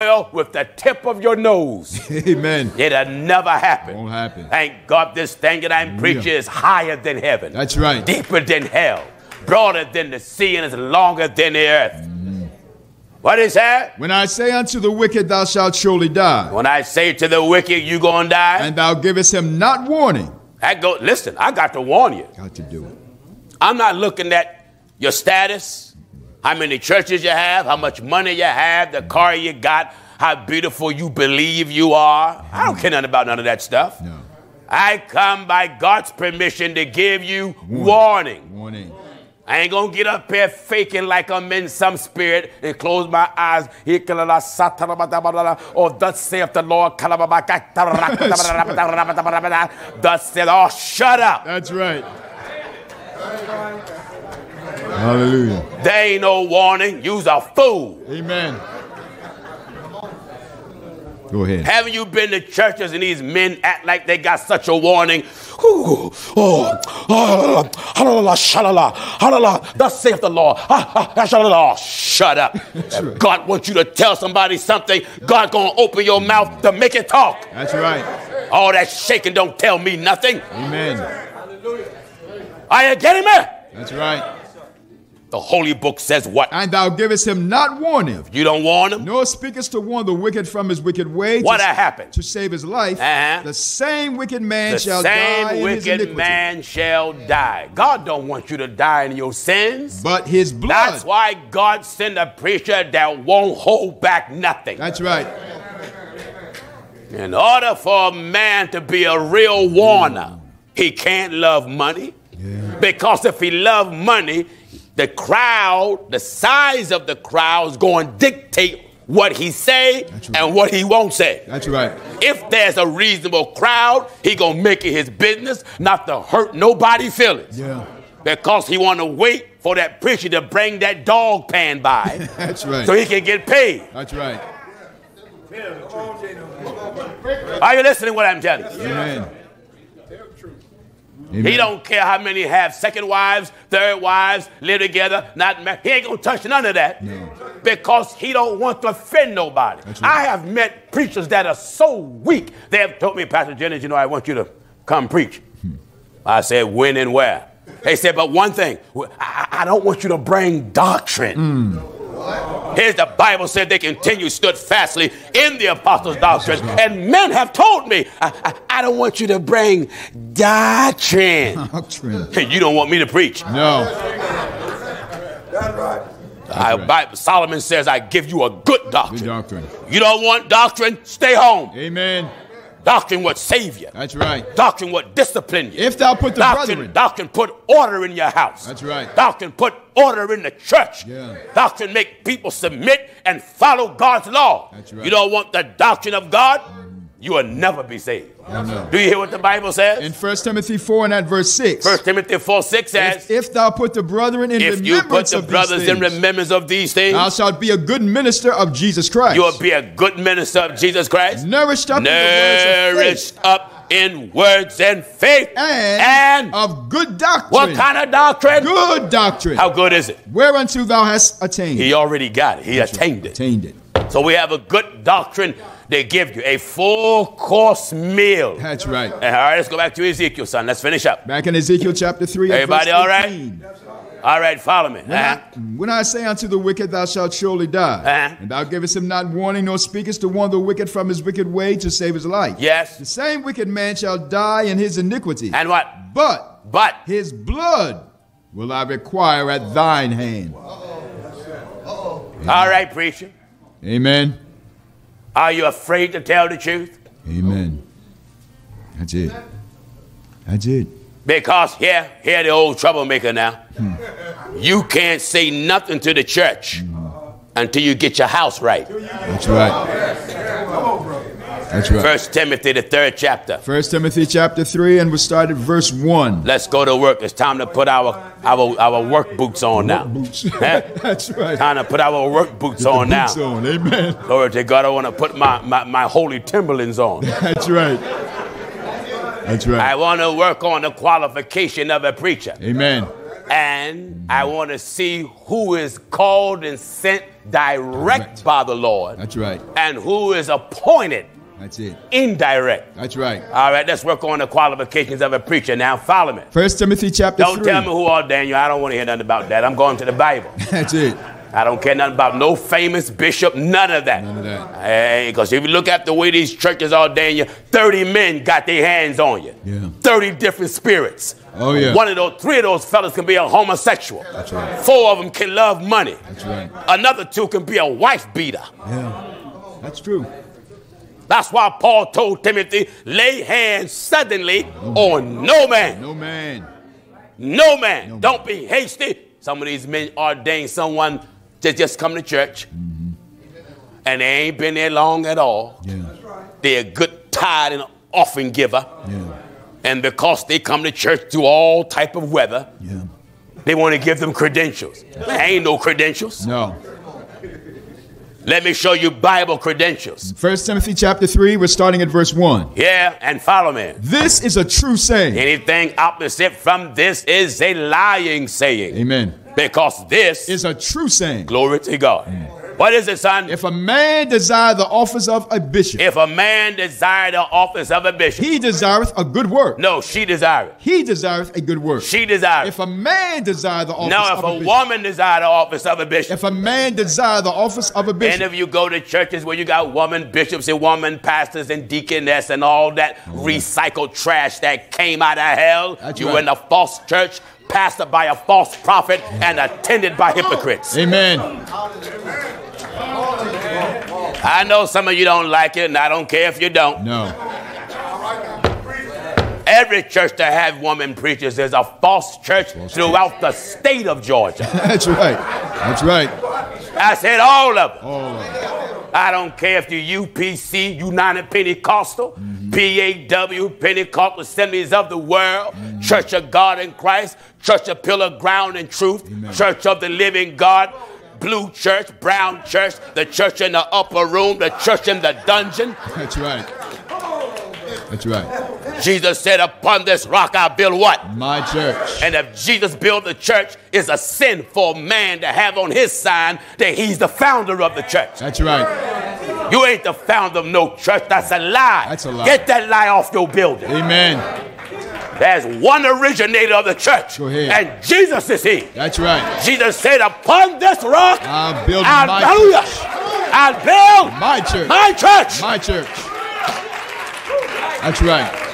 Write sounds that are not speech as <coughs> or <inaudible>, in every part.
well with the tip of your nose. <laughs> Amen. It'll never happen. Won't happen. Thank God this thing that I'm preaching is higher than heaven. That's right. Deeper than hell. Broader than the sea and is longer than the earth. Mm-hmm. What is that? When I say unto the wicked, thou shalt surely die, When I say to the wicked, you gonna die. and thou givest him not warning, I go, listen, I got to warn you. got to do it. I'm not looking at your status, how many churches you have, how much money you have, the car you got, how beautiful you believe you are. I don't care nothing about none of that stuff. No. I come by God's permission to give you warning. Warning. I ain't gonna get up here faking like I'm in some spirit and close my eyes. Or thus saith the Lord. Thus said, oh, shut up. That's right. Hallelujah. There ain't no warning. You's a fool. Amen. Go ahead. Haven't you been to churches and these men act like they got such a warning? Ooh, oh, oh, halala, shalala, halala, thus saith the Lord. Ah, ah, ah, shalala. Shut up. <laughs> If God wants you to tell somebody something, God gonna open your mouth to make it talk. That's right. All that shaking don't tell me nothing. Amen. Hallelujah. Are you getting me? That's right. The holy book says what? And thou givest him not warning, You don't warn him? nor speakest to warn the wicked from his wicked way What to, happened? to save his life. Uh-huh. The same wicked man The shall die The same in his wicked man shall die. God don't want you to die in your sins. But his blood. That's why God sent a preacher that won't hold back nothing. That's right. In order for a man to be a real warner, he can't love money. Because if he loved money, the crowd, the size of the crowd is going to dictate what he say right. and what he won't say. That's right. If there's a reasonable crowd, he gonna make it his business not to hurt nobody feelings. Yeah. Because he wanna wait for that preacher to bring that dog pan by <laughs> That's right. so he can get paid. That's right. Are you listening to what I'm telling you? Amen. He don't care how many have second wives, third wives, live together, not married. He ain't gonna touch none of that because he don't want to offend nobody. Right. I have met preachers that are so weak. They have told me, Pastor Jennings, you know, I want you to come preach. Hmm. I said, when and where? They said, but one thing, I, I don't want you to bring doctrine. Hmm. Here's the Bible said they continue stood fastly in the apostles' doctrine. And men have told me, I, I, I don't want you to bring doctrine. <laughs> Doctrine. you don't want me to preach. No. I, Bible, Solomon says, I give you a good Good doctrine. doctrine. You don't want doctrine? Stay home. Amen. Doctrine would save you. That's right. Doctrine would discipline you. If thou put the doctrine, brethren. doctrine put order in your house. That's right. Doctrine put order in the church. Yeah. Doctrine make people submit and follow God's law. That's right. You don't want the doctrine of God, you will never be saved. no. Do you hear what the Bible says? In 1 Timothy 4 and at verse 6. 1 Timothy 4 6 says, if, if thou put the brethren in if you put remembrance the of these brothers in things, remembrance of these things, thou shalt be a good minister of Jesus Christ. you will be a good minister of Jesus Christ. nourished up in the words of faith Nourished up in words and faith. and, And of good doctrine. what kind of doctrine? Good doctrine. How good is it? Whereunto thou hast attained. He already got it. He attained it. attained it. So we have a good doctrine. They give you a full course meal. That's right. All right, let's go back to Ezekiel, son. Let's finish up. Back in Ezekiel chapter 3. Everybody all right? All right, follow me. When, I, Uh-huh. when I say unto the wicked, thou shalt surely die, Uh-huh. and thou givest him not warning, nor speakest to warn the wicked from his wicked way to save his life. Yes. The same wicked man shall die in his iniquity, And what? but But his blood will I require at thine hand. all right, preacher. Amen. Are you afraid to tell the truth? Amen. That's it. That's it. Because here, here the old troublemaker now. Hmm. You can't say nothing to the church hmm. until you get your house right. That's right. That's right. First Timothy, the third chapter. First Timothy chapter 3, and we start at verse 1. Let's go to work. It's time to put our our, our work boots on now. Boots. <laughs> <laughs> That's right. Time to put our work boots The on now. boots on. Amen. Glory to God. I want to put my, my, my holy Timberlands on. <laughs> That's right. That's right. I want to work on the qualification of a preacher. Amen. And I want to see who is called and sent direct Direct. by the Lord That's right. and who is appointed That's it. indirect. That's right. All right, let's work on the qualifications of a preacher. Now, follow me. First Timothy chapter Don't 3. tell me who ordained you. I don't want to hear nothing about that. I'm going to the Bible. <laughs> That's it. I don't care nothing about no famous bishop, none of that. None of that. Because if you look at the way these churches ordain you, 30 men got their hands on you. Yeah. 30 different spirits. Oh, yeah. One of those, three of those fellas can be a homosexual. That's right. Four of them can love money. That's right. Another two can be a wife beater. Yeah. That's true. That's why Paul told Timothy, lay hands suddenly on no man. No man. No man. No Don't be hasty. Some of these men ordain someone to just come to church mm-hmm. and they ain't been there long at all. Yeah. They're a good tithe and offering giver. Yeah. And because they come to church through all type of weather, Yeah. they want to give them credentials. There ain't no credentials. No. Let me show you Bible credentials. First Timothy chapter 3, we're starting at verse 1. Yeah, and follow me. This is a true saying. Anything opposite from this is a lying saying. Amen. Because this Is a true saying. Glory to God. What is it, son? If a man desire the office of a bishop, If a man desire the office of a bishop, he desireth a good work. no, she desireth. He desireth a good work. She desireth. If a man desire the office No, if of a a bishop, woman desire the office of a bishop, if a man desire the office of a bishop. and if you go to churches where you got woman bishops and woman pastors and deaconess and all that recycled trash that came out of hell, That's you right. in a false church, pastored by a false prophet, and attended by hypocrites. amen. I know some of you don't like it, and I don't care if you don't. No. Every church that have woman preachers is a false church throughout the state of Georgia. <laughs> That's right. That's right. I said all of them. All of it. I don't care if you're UPC, United Pentecostal, mm-hmm. PAW, Pentecostal Assemblies of the World, mm-hmm. Church of God in Christ, Church of Pillar Ground and Truth, Amen. Church of the Living God, Blue Church, Brown Church, the church in the upper room, the church in the dungeon. That's right. That's right. Jesus said, Upon this rock I build what? My church. And if Jesus built the church, it's a sin for man to have on his sign that he's the founder of the church. That's right. You ain't the founder of no church. That's a lie. That's a lie. Get that lie off your building. Amen. There's one originator of the church. And Jesus is he. That's right. Jesus said, Upon this rock, I'll build I'll, my hallelujah, church. I'll build My church. my church. My church. That's right.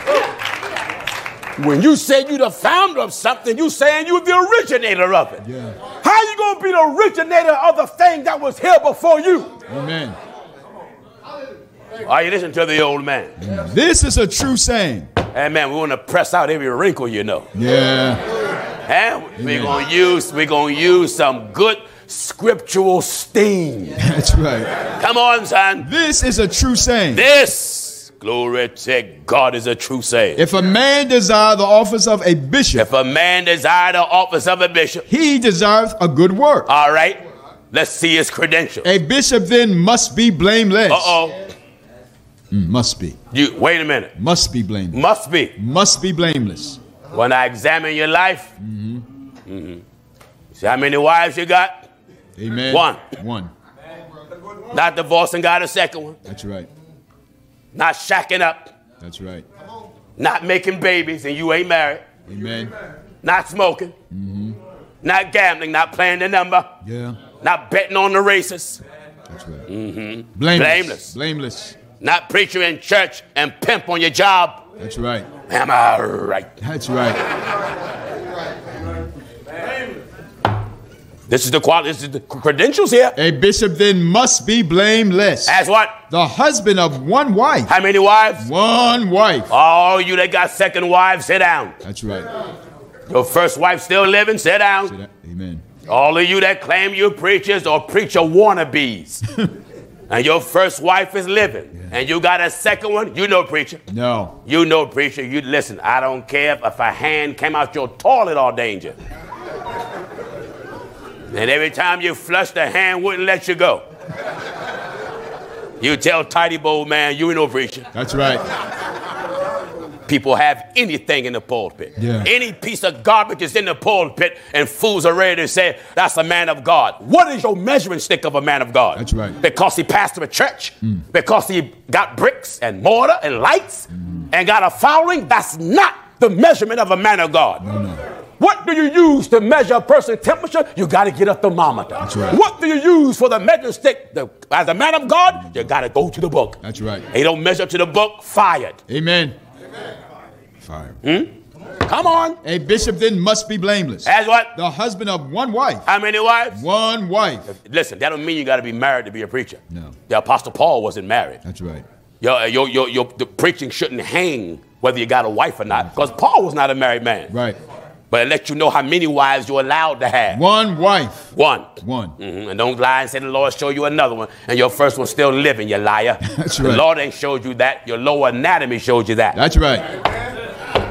When you say you're the founder of something, you're saying you're the originator of it. Yeah. How you gonna be the originator of the thing that was here before you? Amen. Are you listening to the old man? This is a true saying. Hey man, we want to press out every wrinkle, you know. Yeah. Huh? We're gonna use we're gonna use some good scriptural steam. That's right. Come on, son. This is a true saying. This glory to God is a true saying. If a man desire the office of a bishop, If a man desire the office of a bishop, he desireth a good work. all right, let's see his credentials. A bishop then must be blameless. Uh oh. Mm, Must be. You wait a minute. Must be blameless. Must be. Must be blameless. When I examine your life, mhm. see how many wives you got? Amen. One. One. Not divorcing, got a second one. That's right. Not shacking up. That's right. Not making babies and you ain't married. Amen. Not smoking. Mm-hmm. Not gambling. Not playing the number. Yeah. Not betting on the races. That's right. Mm-hmm. Blameless. Blameless. Blameless. Not preaching in church and pimp on your job. That's right. Am I right? That's right. This is the quality. This is the credentials here. A bishop then must be blameless. As what? The husband of one wife. How many wives? One wife. All you that got second wives, sit down. That's right. Your first wife still living, sit down. Amen. All of you that claim you preachers or preacher wannabes, <laughs> and your first wife is living, and you got a second one, you know preacher. No. You know preacher. You listen. I don't care if, if a hand came out your toilet or danger. And every time you flush, the hand wouldn't let you go. You tell Ty-D-Bol man, you ain't no preacher. That's right. People have anything in the pulpit. Yeah. Any piece of garbage is in the pulpit, and fools are ready to say, That's a man of God. What is your measuring stick of a man of God? That's right. Because he pastored a church, because he got bricks and mortar and lights mm. and got a following, that's not the measurement of a man of God. No, no. What do you use to measure a person's temperature? You got to get a thermometer. That's right. What do you use for the measuring stick? The, as a man of God, you got to go to the book. That's right. He don't measure to the book, fired. Amen. Fire. Hmm? Come on. A bishop then must be blameless. As what? The husband of one wife. How many wives? One wife. Listen, that don't mean you got to be married to be a preacher. No. The Apostle Paul wasn't married. That's right. Your, uh, your, your, your, the preaching shouldn't hang whether you got a wife or not, because Paul was not a married man. Right. But it lets you know how many wives you're allowed to have. One wife. One. One. Mhm. And don't lie and say the Lord show you another one, and your first one's still living, you liar. <laughs> That's right. The right. Lord ain't showed you that. Your lower anatomy showed you that. That's right.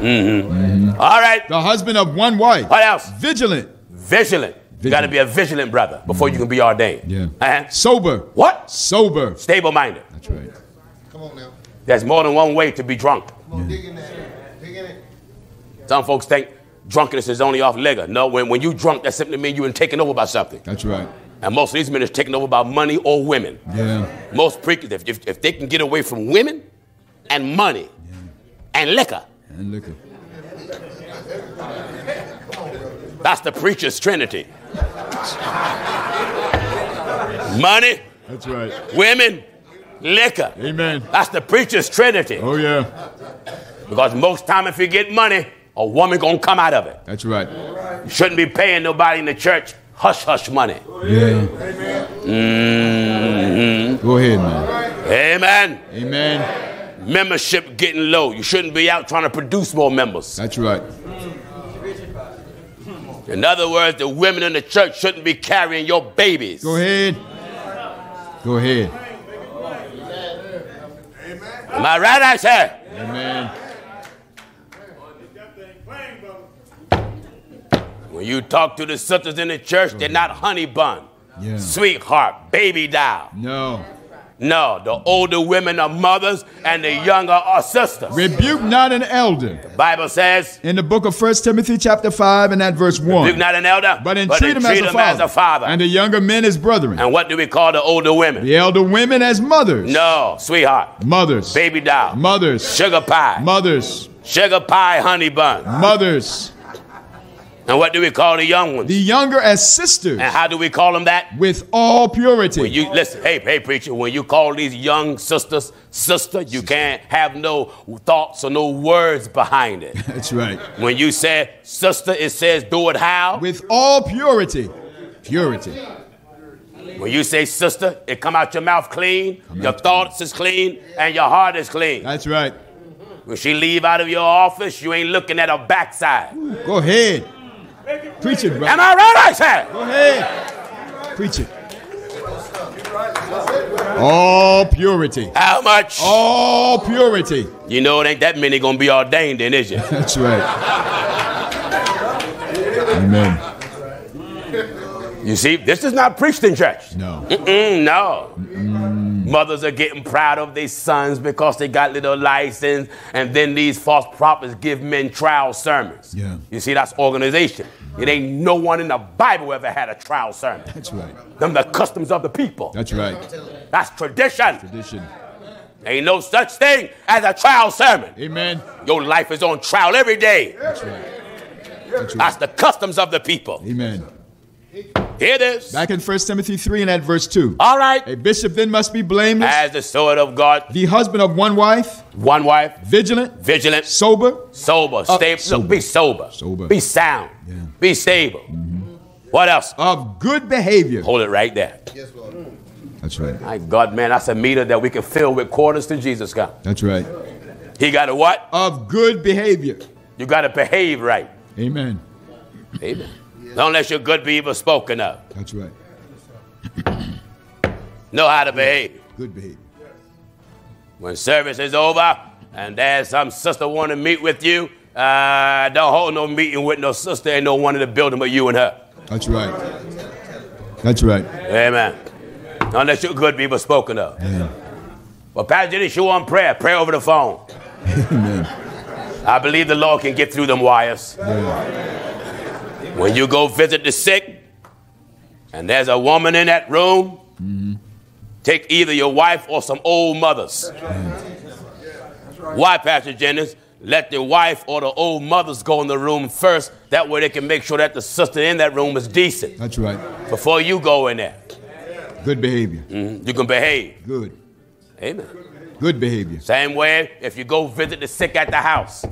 Mm-hmm. All right. The husband of one wife. What else? Vigilant. Vigilant. You got to be a vigilant brother before you can be ordained. Yeah. Uh-huh. Sober. What? Sober. Stable minded. That's right. Come on now. There's more than one way to be drunk. Come on, dig in that. Dig in it. Some folks think drunkenness is only off liquor. No, when, when you drunk, that simply means you've been taken over by something. That's right. And most of these men is taken over by money or women. Yeah. Most preachers, if, if, if they can get away from women and money and liquor, And liquor. that's the preacher's trinity. money, That's right. women, liquor. Amen. That's the preacher's trinity. Oh yeah. Because most time if you get money, a woman gonna come out of it. That's right. You shouldn't be paying nobody in the church hush hush money. Yeah. Mm-hmm. Go ahead, man. Amen. Amen. Membership getting low. You shouldn't be out trying to produce more members. That's right. In other words, the women in the church shouldn't be carrying your babies. Go ahead. Go ahead. Am I right, I say? Amen. When you talk to the sisters in the church, they're not honey bun, Yeah. sweetheart, baby doll. No. No, the older women are mothers and the younger are sisters. Rebuke not an elder. Bible says, In the book of 1 Timothy chapter 5 and at verse 1. rebuke not an elder, But entreat him, as, a him father, as a father. And the younger men as brethren. And what do we call the older women? the elder women as mothers. No, sweetheart, Mothers. baby doll, Mothers. sugar pie, Mothers. sugar pie, honey bun. Mothers. And what do we call the young ones? The younger as sisters. And how do we call them that? With all purity. When you listen, hey, hey, preacher, when you call these young sisters sister, you can't have no thoughts or no words behind it. <laughs> That's right. When you say sister, it says do it how. With all purity. Purity. When you say sister, it come out your mouth clean, your thoughts is clean, and your heart is clean. That's right. When she leave out of your office, you ain't looking at her backside. Go ahead. Preach it, brother. Am I right, I said? Go ahead. Preach it. All purity. How much? All purity. You know it ain't that many gonna be ordained then, is you? That's right. Amen. You see, this is not preached in church. No. Mm, no. Mothers are getting proud of their sons because they got little license, and then these false prophets give men trial sermons. Yeah. You see, that's organization. It ain't no one in the Bible ever had a trial sermon. That's right. Them the customs of the people. That's right. That's tradition. Tradition. Ain't no such thing as a trial sermon. Amen. Your life is on trial every day. That's right. That's right. That's the customs of the people. Amen. Here it is. Back in 1 Timothy 3 and at verse 2. All right. A bishop then must be blameless, As the sword of God, the husband of one wife, one wife, vigilant, vigilant, sober, sober, stable. sober. be sober, Sober. be sound, Yeah. be stable. Mm-hmm. What else? of good behavior. Hold it right there. Yes, Lord. That's right. My God, man, that's a meter that we can fill with quarters to Jesus got. That's right. He got a what? Of good behavior. You got to behave right. Amen. Amen. Don't let your good be evil spoken of. That's right. <clears throat> Know how to behave. Good behavior. When service is over and there's some sister want to meet with you, uh, don't hold no meeting with no sister and no one in the building but you and her. That's right. That's right. Amen. Don't let your good people spoken of. Yeah. Well, Pastor Jenny, show on prayer. Pray over the phone. <laughs> Amen. I believe the Lord can get through them wires. When you go visit the sick, and there's a woman in that room, take either your wife or some old mothers. Why, Pastor Jennings? Let the wife or the old mothers go in the room first. That way they can make sure that the sister in that room is decent That's right. before you go in there. Good behavior. Mhm. You can behave. Good. Amen. Good behavior. Same way, if you go visit the sick at the house,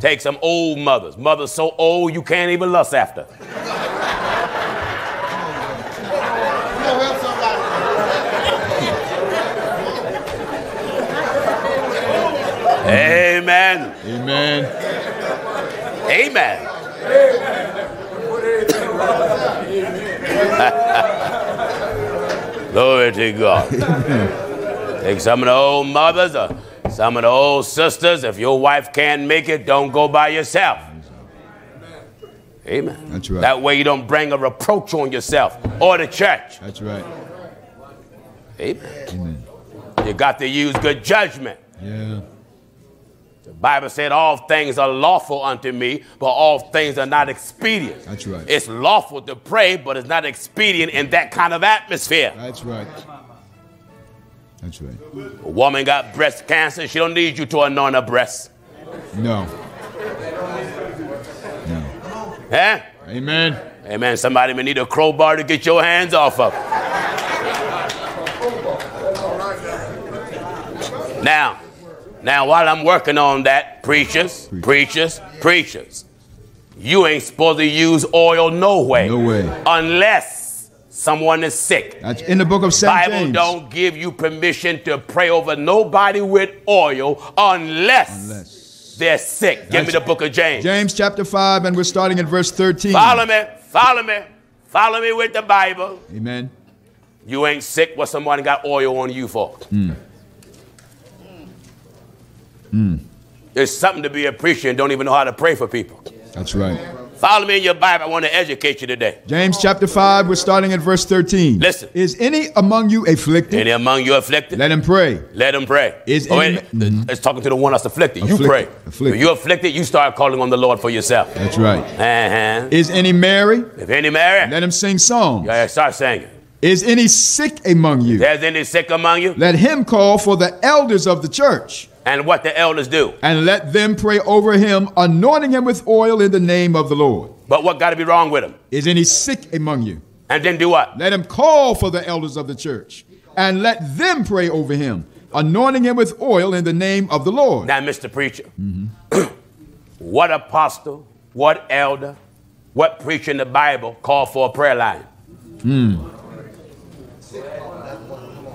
take some old mothers. Mothers so old you can't even lust after. Come on, help somebody. Amen. Amen. Amen. <laughs> Glory to God. <laughs> Take some of the old mothers or some of the old sisters. If your wife can't make it, don't go by yourself. Amen. That's right. That way you don't bring a reproach on yourself or the church. That's right. Amen. Amen. You got to use good judgment. Yeah. The Bible said all things are lawful unto me, but all things are not expedient. That's right. It's lawful to pray, but it's not expedient in that kind of atmosphere. That's right. That's right. A woman got breast cancer, she don't need you to anoint her breast. No. No. Eh? Amen. Amen. Somebody may need a crowbar to get your hands off of. Now, now while I'm working on that, preachers, preachers, preachers, you ain't supposed to use oil no way. No way. Unless someone is sick. That's in the book of St. Bible James. don't give you permission to pray over nobody with oil unless, Unless. they're sick. Give me the book of James. James chapter 5, and we're starting at verse 13. Follow me, follow me, follow me with the Bible. Amen. You ain't sick. What somebody got oil on you for? Hmm. Hmm. There's something to be appreciated. Don't even know how to pray for people. That's right. Follow me in your Bible. I want to educate you today. James chapter 5, we're starting at verse 13. Listen. Is any among you afflicted? Any among you afflicted? Let him pray. Let him pray. Is oh, any it's talking to the one that's afflicted. You pray. Afflicted. When you afflicted, you start calling on the Lord for yourself. That's right. Uh-huh. Is any merry? If any married, Let him sing songs. yeah, start singing. Is any sick among you? There's any sick among you, Let him call for the elders of the church, and what the elders do. and let them pray over him, anointing him with oil in the name of the Lord. But what got to be wrong with him? Is any sick among you? And then do what? Let him call for the elders of the church, and let them pray over him, anointing him with oil in the name of the Lord. Now, Mr. Preacher, <clears throat> what apostle, what elder, what preacher in the Bible called for a prayer line? Hmm.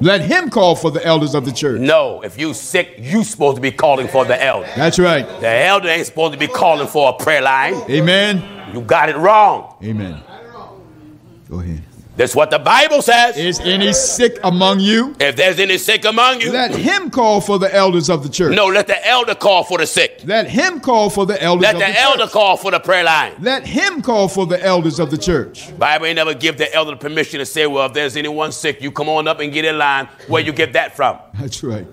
Let him call for the elders of the church. No, if you sick, you supposed to be calling for the elder. That's right. The elder ain't supposed to be calling for a prayer line. Amen. You got it wrong. Amen. Go ahead. That's what the Bible says. Is any sick among you? If there's any sick among you, Let him call for the elders of the church. no, let the elder call for the sick. Let him call for the elders Let of the the elder church. call for the prayer line. Let him call for the elders of the church. Bible ain't never give the elder permission to say, well, if there's anyone sick, you come on up and get in line. Where you get that from? That's right.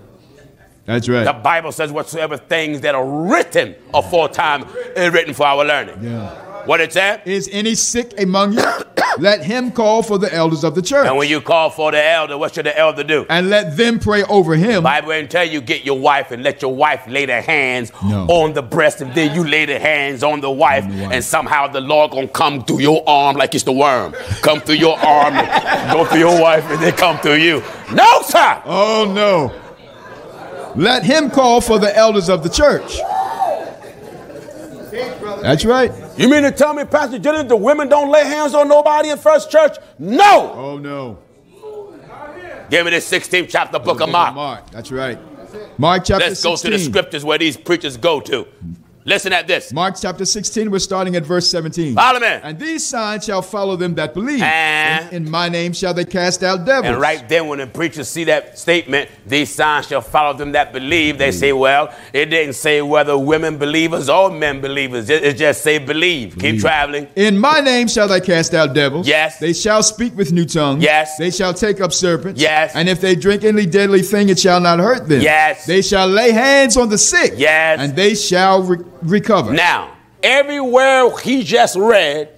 That's right. The. Bible says whatsoever things that are written aforetime is written for our learning. Yeah. What it said? Is any sick among you? <coughs> Let him call for the elders of the church. And when you call for the elder, what should the elder do? and let them pray over him. Bible ain't tell you get your wife and let your wife lay their hands No. on the breast, and then you lay the hands on the wife, On the wife. and somehow the Lord gonna come through your arm like it's the worm. Come through your arm, and go through your wife, and then come through you. No, sir. Oh no. Let him call for the elders of the church. That's right. You mean to tell me, Pastor Jennings, the women don't lay hands on nobody in First Church? No. Oh no. Give me the 16th chapter, book of Book of Mark. Mark. That's right. Mark chapter Let's go 16. to the scriptures where these preachers go to. Listen at this. Mark chapter 16, we're starting at verse 17. Follow me. And these signs shall follow them that believe. And- in, in my name shall they cast out devils. And right then, when the preachers see that statement, these signs shall follow them that believe, they say, well, it didn't say whether women believers or men believers. It, it just say believe. Keep traveling. In my name shall they cast out devils. Yes. They shall speak with new tongues. Yes. They shall take up serpents. Yes. And if they drink any deadly thing, it shall not hurt them. Yes. They shall lay hands on the sick. Yes. And they shall re- recover. Now, everywhere he just read,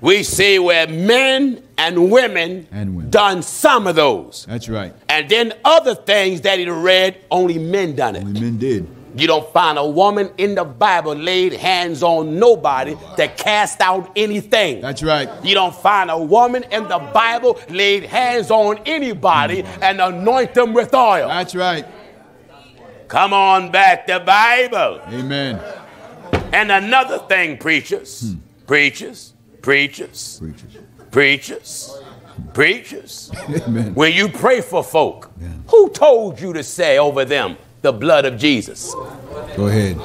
we see where men and women, And women. done some of those. That's right. And then other things that he read, only men done it. Only men did. You don't find a woman in the Bible laid hands on nobody that cast out anything. That's right. You don't find a woman in the Bible laid hands on anybody and anoint them with oil. That's right. Come on back to Bible. Amen. And another thing, preachers, hmm. preachers, preachers, Preachers. preachers, preachers. Amen. When you pray for folk, who told you to say over them the blood of Jesus? Go ahead.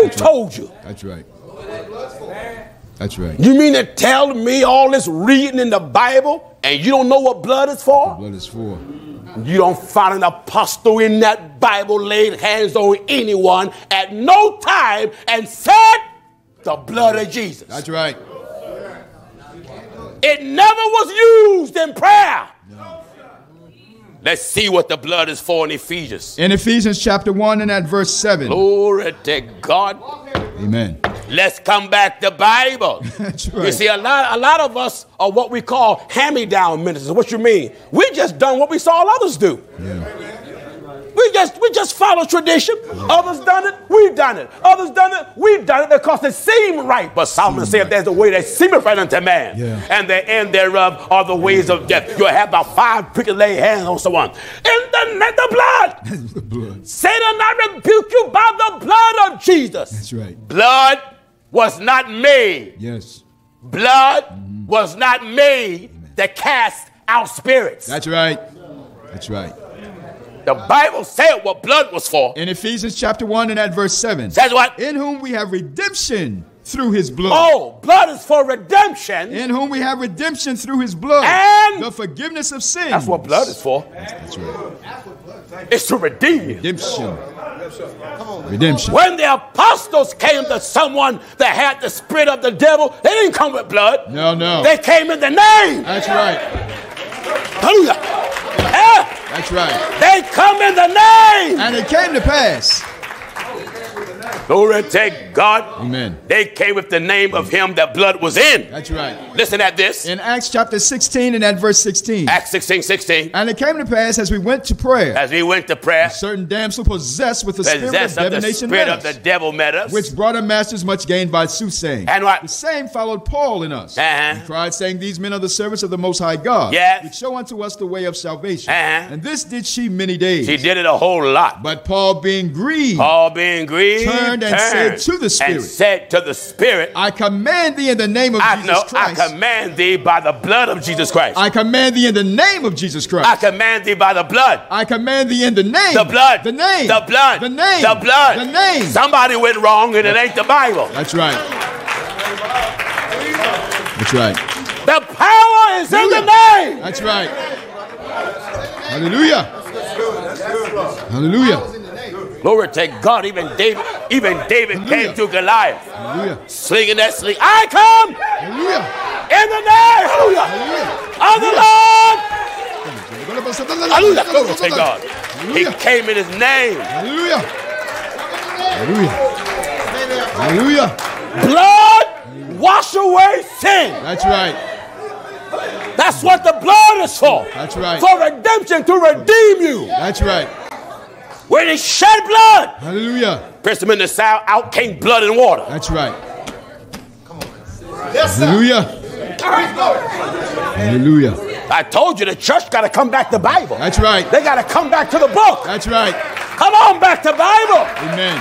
Who told you? That's right. That's right. You mean to tell me all this reading in the Bible and you don't know what blood is for? Blood is for. You don't find an apostle in that Bible laid hands on anyone at no time and said the blood of Jesus. That's right. It never was used in prayer. Let's see what the blood is for in Ephesians. In Ephesians chapter 1 and at verse 7. Glory to God. Amen. Let's come back to Bible. <laughs> That's You see, a lot, a lot of us are what we call hand-me-down ministers. What you mean? We just done what we saw others do. Yeah. We just we just follow tradition. Others done it, we've done it. Others done it, we've done it because it seemed right. But Solomon said, if there's a way that seemeth right unto man, Yeah. and the end thereof are the ways of death. You'll have about five people lay hands on someone. In the name of the blood. <laughs> the blood. Satan I rebuke you by the blood of Jesus. That's right. Blood was not made. Yes. Blood mm-hmm. was not made to cast out spirits. That's right. That's right. the Bible said what blood was for. In Ephesians chapter 1 and at verse 7. Says what? In whom we have redemption through his blood. Oh, blood is for redemption. In whom we have redemption through his blood. And- the forgiveness of sins. That's what blood is for. That's right. It's to redeem. Redemption. Redemption. When the apostles came to someone that had the spirit of the devil, they didn't come with blood. No, no. They came in the name. That's right. Hallelujah. Eh, That's right. They come in the name. And it came to pass. Glory to God. Amen. They came with the name of him that blood was in. That's right. Listen at this. In Acts chapter 16 and at verse 16. Acts 16, 16. And it came to pass as we went to prayer, As we went to prayer, a certain damsel possessed with the spirit of possessed of the spirit of the devil met us. which brought our masters much gain by soothsaying. And what? The same followed Paul in us. Uh-huh. He cried, saying, These men are the servants of the Most High God, Yes. which show unto us the way of salvation. Uh-huh. And this did she many days. She did it a whole lot. But Paul, being grieved, Paul being grieved, Turned and said to the Spirit, and said to the spirit, I command thee in the name of I Jesus know I command thee by the blood of Jesus Christ. I command thee in the name of Jesus Christ. I command thee by the blood. I command thee in the name. The blood. The name. The blood. The name. The blood. The name. Somebody went wrong and it ain't the Bible. That's right. That's right. The power is in the name. That's right. Hallelujah. Hallelujah. Glory to God. Even David, even David came to Goliath, Hallelujah. slinging that sling. I come Hallelujah. in the name hallelujah, of the Lord. Hallelujah. Glory to God. He came in his name. Hallelujah. Hallelujah. Hallelujah. Blood wash away sin. That's right. That's what the blood is for. That's right. For redemption, to redeem you. That's right. When he shed blood, Hallelujah. Press them in the south, out came blood and water. That's right. Come on. Yes, sir. Hallelujah. Hallelujah. I told you the church got to come back to the Bible. That's right. They got to come back to the book. That's right. Come on back to Bible. Amen.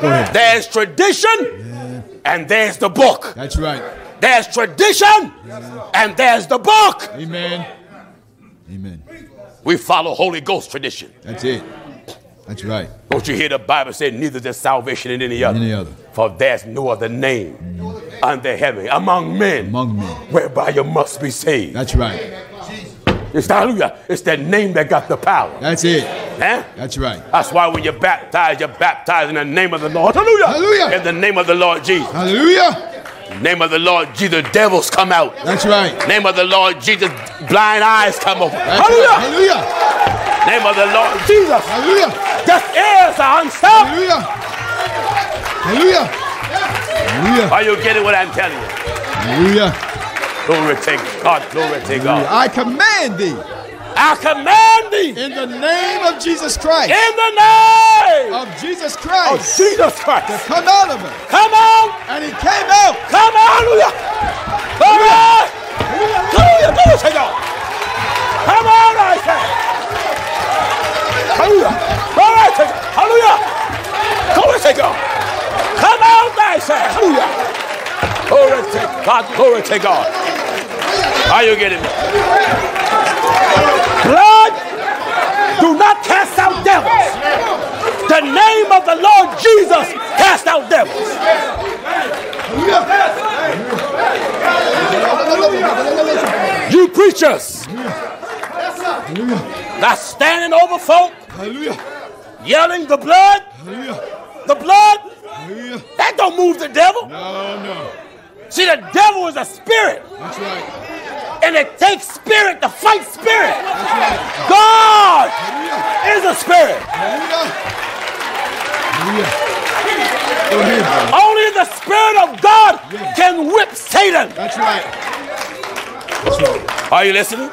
Go ahead. There's tradition and there's the book. That's right. There's tradition and there's the book. Amen. Amen. We follow Holy Ghost tradition. That's it. That's right. Don't you hear the Bible say, neither is there salvation in any other? Any other. For there's no other name under heaven among men Among men. whereby you must be saved. That's right. It's hallelujah. It's that name that got the power. That's it. Huh? That's right. That's why when you're baptized, you're baptized in the name of the Lord. Hallelujah. Hallelujah. In the name of the Lord Jesus. Hallelujah. Name of the Lord Jesus, devils come out. That's right. Name of the Lord Jesus, blind eyes come open. Hallelujah. right. Hallelujah. Name of the Lord Jesus. Hallelujah. Just ears are unstopped. Hallelujah. Hallelujah. Hallelujah. Are you getting what I'm telling you? Hallelujah. Glory to God. Glory to God. I command thee I command thee in the name of Jesus Christ, in the name of Jesus Christ. of Jesus Christ. come out of him. Come on. And he came out. Come on. Hallelujah. Glory. Hallelujah. Glory to God. Come on, I say. Hallelujah. Glory to God. Hallelujah. Glory to God. Come out, I say. Hallelujah. Glory to God. Glory to God. Are you getting me? Blood, do not cast out devils. The name of the Lord Jesus cast out devils. You preachers that's standing over folk, yelling the blood, the blood, that don't move the devil. No, no. See, the devil is a spirit, That's right. And it takes spirit to fight spirit. God is a spirit. Hallelujah. Hallelujah. Go ahead, brother. Only the spirit of God can whip Satan. That's right. Are you listening?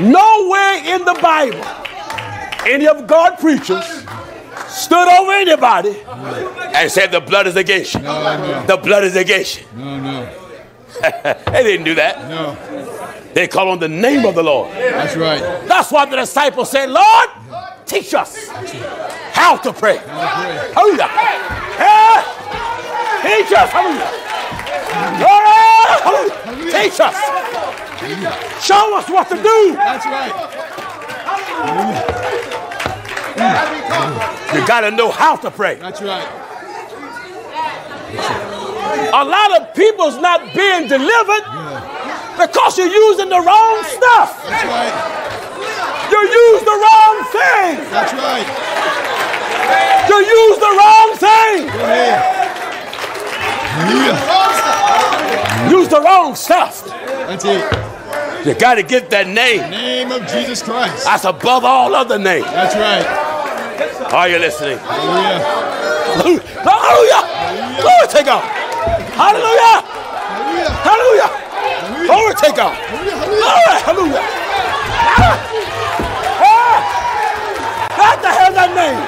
Nowhere in the Bible, any of God preachers stood over anybody and said the blood is against you. The blood is against you. No, no. <laughs> they didn't do that. No. They call on the name of the Lord. That's right. That's why the disciples said, Lord, teach us how to pray. Hallelujah. Hallelujah. Yeah. Teach us. Hallelujah. Hallelujah. Teach us. Show us what to do. That's right. You got to know how to pray. That's right. A lot of people's not being delivered because you're using the wrong stuff. That's right. You use the wrong thing. That's right. You use the wrong thing. Hallelujah. Use the wrong stuff. That's it. You got to get that name. Name of Jesus Christ. That's above all other names. That's right. Are you listening? Hallelujah. Hallelujah. Glory to God. Hallelujah. Hallelujah. Glory to God. Glory. Hallelujah. Ah. Got to have that name.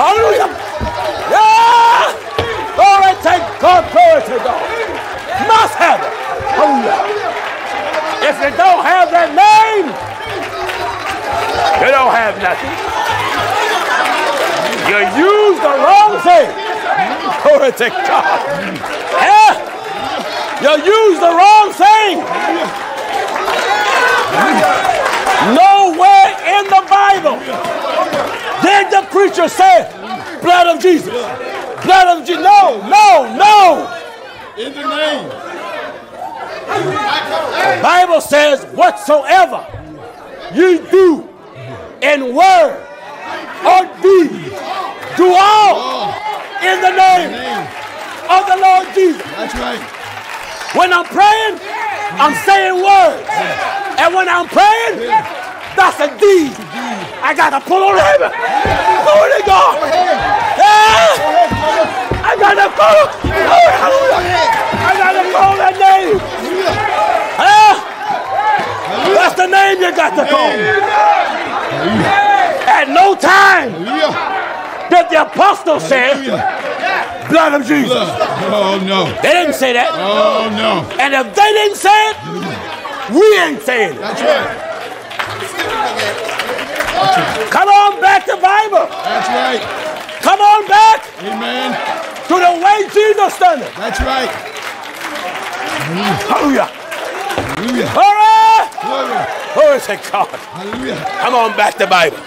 Hallelujah. Yeah. Glory to God. Glory to God. Must have it. Hallelujah. If you don't have that name, you don't have nothing. You use the wrong thing. Glory to God. Yeah. You use the wrong thing. Nowhere in the Bible did the preacher say, blood of Jesus. Blood of Jesus. No, no, no. In the name. The Bible says, whatsoever you do in word or deed, do all in the name of the Lord Jesus. That's right. When I'm praying, I'm saying words. And when I'm praying, that's a deed. I got to pull on. Glory to God. Yeah. I got to pull. Glory, hallelujah. I got to call that name. Huh? That's the name you got to call. At no time Hallelujah. did the apostle say, Hallelujah. blood of Jesus. Oh, no. They didn't say that. Oh, no. And if they didn't say it, we ain't saying it. That's right. Come on back to Bible. That's right. Come on back Amen. to the way Jesus done it. That's right. Hallelujah. Hallelujah. All right. Glory. Glory to God. Hallelujah. Come on back to Bible.